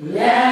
Let